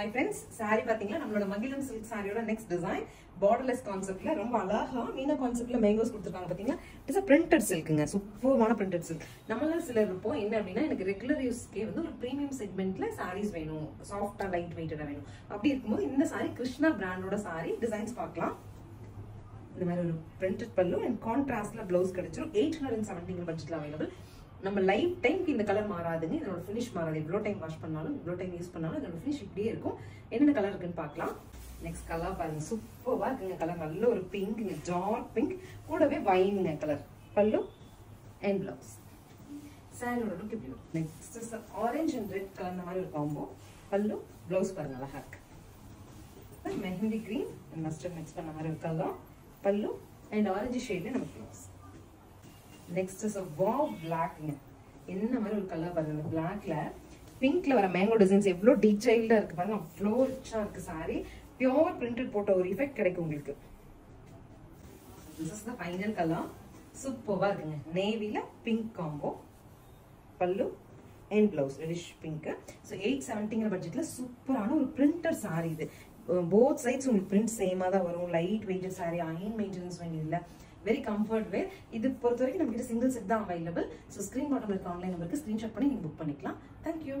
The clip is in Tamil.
ஹை ஃப்ரெண்ட்ஸ் சாரி பார்த்தீங்கன்னா நம்மளோட மகிழம் சில்க் சாரியோட நெக்ஸ்ட் டிசைன் பார்டர்லெஸ் கான்செப்ட்ல ரொம்ப அழகா மீனா கான்செப்ட்ல மேங்கோஸ் கொடுத்துருக்காங்க பார்த்தீங்கன்னா இட்ஸ் பிரிண்டட் சில்க்குங்க சூப்பர்வான பிரிண்டட் சில்க் நம்மள சிலர் இருப்போம். என்ன அப்படின்னா எனக்கு ரெகுலர் யூஸ்க்கே வந்து ஒரு ப்ரீமியம் செக்மெண்ட்ல சாரீஸ் வேணும். சாஃப்டா லைட் வெயிட்டடா வேணும். அப்படி இருக்கும்போது இந்த சாரி கிருஷ்ணா பிராண்டோட சாரி டிசைன்ஸ் பார்க்கலாம். இந்த மாதிரி ஒரு பிரிண்டட் பல்லு அண்ட் கான்ட்ராஸ்ட்ல பிளவுஸ் கிடைச்சிரும். எயிட் ஹண்ட்ரட் அண்ட் செவன்டிங்கிற பட்ஜெட்ல அவைலபிள் நம்ம லைஃப் டைம்க்கு இந்த கலர் மாறாதுங்க. இதோட ஃபினிஷ் மாறாது. எவ்வளோ டைம் வாஷ் பண்ணாலும் இவ்வளோ டைம் யூஸ் பண்ணாலும் இதோட ஃபினிஷ் இப்படியே இருக்கும். என்னென்ன கலர் இருக்குன்னு பார்க்கலாம். நெக்ஸ்ட் கலர் பாருங்க. சூப்பராக இருக்குங்க கலர் நல்ல ஒரு பிங்க்ங்க டார்க் பிங்க் கூடவே வைனுங்க கலர் பல்லு அண்ட் பிளவுஸ் சாரியோட லுக் இப்படி வரும் next orange and red colour அந்த மாதிரி ஒரு காம்போ பல்லு பிளவுஸ் பாருங்க. அழகா இருக்கு. Mehndi green and mustard mix பண்ண மாதிரி ஒரு கலர் பல்லு அண்ட் ஆரஞ்சு ஷேட்ல நமக்கு ப்ளவுஸ் நெக்ஸ்ட் இஸ் வா பிளாக்ங்க என்ன மாதிரி ஒரு கலர் பாருங்க பிளாக்ல பிங்க்ல வர மேங்கோ டிசைன்ஸ் எவ்வளோ டீடைல்டா இருக்கு பாருங்க. அவ்வளோ ரிச்சா இருக்கு சாரி பியோர் பிரிண்டட் போட்ட ஒரு இஃபெக்ட் கிடைக்கும் உங்களுக்கு. This is the final colour சூப்பர்வா இருக்குங்க. நேவில பிங்க் காம்போ பல்லு and blouse reddish pink so eight செவன்ட்டிங்கிற பட்ஜெட்ல சூப்பரான ஒரு பிரிண்டர் சாரி இது. Uh, போத் சைட்ஸ் உங்களுக்கு பிரிண்ட் சேமாக தான் வரும். Light weighted sari iron maintenance வேண்டியதில்லை வெரி கம்ஃபர்ட் வேர் இது பொறுத்த வரைக்கும் நம்ம கிட்ட சிங்கிள் செட் தான் அவைலபிள் ஸோ ஸ்க்ரீன் பாட்டம் இருக்க ஆன்லைன் நம்பருக்கு ஸ்க்ரீன்ஷாட் பண்ணி நீங்கள் புக் பண்ணிக்கலாம். தேங்க்யூ